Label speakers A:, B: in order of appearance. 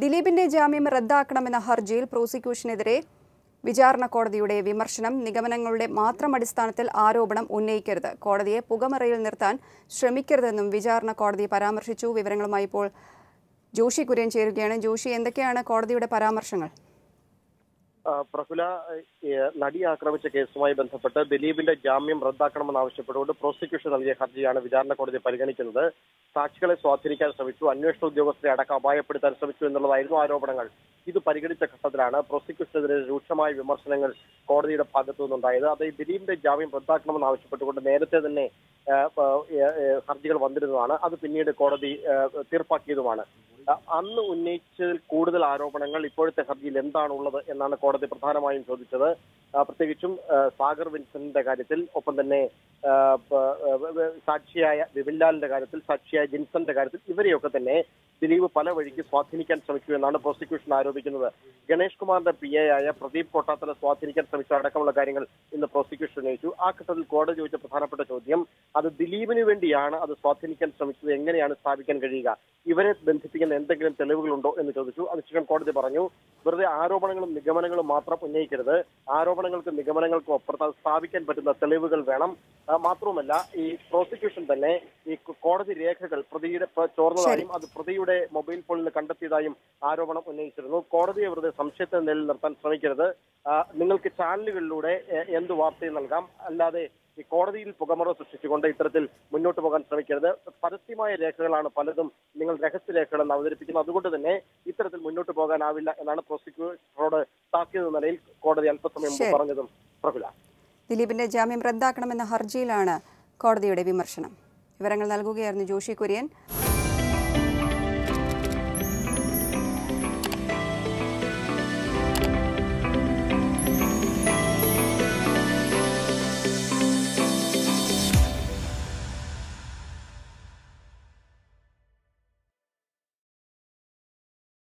A: ദിലീപിന്റെ ജാമ്യം റദ്ദാക്കണമെന്ന ഹർജിയിൽ പ്രോസിക്യൂഷനെതിരെ വിചാരണ കോടതിയുടെ വിമർശനം നിഗമനങ്ങളുടെ മാത്രം അടിസ്ഥാനത്തിൽ ആരോപണം ഉന്നയിക്കരുത്. കോടതിയെ പുകമറയിൽ നിർത്താൻ ശ്രമിക്കരുതെന്നും വിചാരണ കോടതി പരാമർശിച്ചു. വിവരങ്ങളുമായി ഇപ്പോൾ ജോഷി കുര്യൻ ചേരുകയാണ്. ജോഷി എന്തൊക്കെയാണ് കോടതിയുടെ പരാമർശങ്ങൾ?
B: പ്രഫുല നടിയെ നടി ആക്രമിച്ച കേസുമായി ബന്ധപ്പെട്ട് ദിലീപിന്റെ ജാമ്യം റദ്ദാക്കണമെന്നാവശ്യപ്പെട്ടുകൊണ്ട് പ്രോസിക്യൂഷൻ നൽകിയ ഹർജിയാണ് വിചാരണ കോടതി പരിഗണിക്കുന്നത്. സാക്ഷികളെ സ്വാധീനിക്കാൻ ശ്രമിച്ചു അന്വേഷണ ഉദ്യോഗസ്ഥരെ അടക്കം അപായപ്പെടുത്താൻ ശ്രമിച്ചു എന്നുള്ളതായിരുന്നു ആരോപണങ്ങൾ. ഇത് പരിഗണിച്ച ഘട്ടത്തിലാണ് പ്രോസിക്യൂഷനെതിരെ രൂക്ഷമായ വിമർശനങ്ങൾ കോടതിയുടെ ഭാഗത്തു നിന്നുണ്ടായത്. അത് ദിലീപിന്റെ ജാമ്യം റദ്ദാക്കണമെന്നാവശ്യപ്പെട്ടുകൊണ്ട് നേരത്തെ തന്നെ ഹർജികൾ വന്നിരുന്നതാണ്. അത് പിന്നീട് കോടതി തീർപ്പാക്കിയതുമാണ്. അന്ന് ഉന്നയിച്ചതിൽ കൂടുതൽ ആരോപണങ്ങൾ ഇപ്പോഴത്തെ ഹർജിയിൽ എന്താണുള്ളത് എന്നാണ് കോടതി പ്രധാനമായും ചോദിച്ചത്. പ്രത്യേകിച്ചും സാഗർ വിൻസന്റിന്റെ കാര്യത്തിൽ ഒപ്പം തന്നെ സാക്ഷിയായ വിപിൻലാലിന്റെ കാര്യത്തിൽ സാക്ഷിയായ ജിൻസന്റെ കാര്യത്തിൽ ഇവരെയൊക്കെ തന്നെ ദിലീപ് പല വഴിക്ക് സ്വാധീനിക്കാൻ ശ്രമിച്ചു എന്നാണ് പ്രോസിക്യൂഷൻ ആരോപിക്കുന്നത്. ഗണേഷ് കുമാറിന്റെ പി എ ആയ പ്രദീപ് കോട്ടാത്തലെ സ്വാധീനിക്കാൻ ശ്രമിച്ച അടക്കമുള്ള കാര്യങ്ങൾ ഇന്ന് പ്രോസിക്യൂഷൻ ഉന്നയിച്ചു ആ ഘട്ടത്തിൽ കോടതി ചോദിച്ച പ്രധാനപ്പെട്ട ചോദ്യം അത് ദിലീപിന് വേണ്ടിയാണ് അത് സ്വാധീനിക്കാൻ ശ്രമിച്ചത് എങ്ങനെയാണ് സ്ഥാപിക്കാൻ കഴിയുക? ഇവരെ ബന്ധിപ്പിക്കുന്ന എന്തെങ്കിലും തെളിവുകളുണ്ടോ എന്ന് ചോദിച്ചു. അതിനുശേഷം കോടതി പറഞ്ഞു വെറുതെ ആരോപണങ്ങളും നിഗമനങ്ങളും മാത്രം ഉന്നയിക്കരുത്. ആരോപണങ്ങൾക്കും നിഗമനങ്ങൾക്കും അപ്പുറത്ത് സ്ഥാപിക്കാൻ പറ്റുന്ന തെളിവുകൾ വേണം. മാത്രവുമല്ല ഈ പ്രോസിക്യൂഷൻ തന്നെ ഈ കോടതി രേഖകൾ പ്രതിയുടെ ചോർന്നതായും അത് പ്രതിയുടെ മൊബൈൽ ഫോണിൽ കണ്ടെത്തിയതായും ആരോപണം ഉന്നയിച്ചിരുന്നു. കോടതിയെ വെറുതെ സംശയത്തെ നിലനിർത്താൻ ശ്രമിക്കരുത്. നിങ്ങൾക്ക് ചാനലുകളിലൂടെ എന്ത് വാർത്തയും നൽകാം. അല്ലാതെ ഈ കോടതിയിൽ പുകമറ സൃഷ്ടിച്ചുകൊണ്ട് ഇത്തരത്തിൽ മുന്നോട്ട് പോകാൻ ശ്രമിക്കരുത്. പരസ്യമായ രേഖകളാണ് പലതും നിങ്ങൾ രഹസ്യ രേഖകളെന്ന് അവതരിപ്പിക്കുന്നത്. അതുകൊണ്ട് തന്നെ ഇത്തരത്തിൽ മുന്നോട്ട് പോകാനാവില്ല എന്നാണ് പ്രോസിക്യൂട്ടറോട് താക്കിയത് നിലയിൽ കോടതി അല്പസമയം മുമ്പ് പറഞ്ഞതും പ്രഫുല
A: ദിലീപിന്റെ ജാമ്യം റദ്ദാക്കണമെന്ന ഹർജിയിലാണ് കോടതിയുടെ വിമർശനം. വിവരങ്ങൾ നൽകുകയായിരുന്നു ജോഷി കുര്യൻ.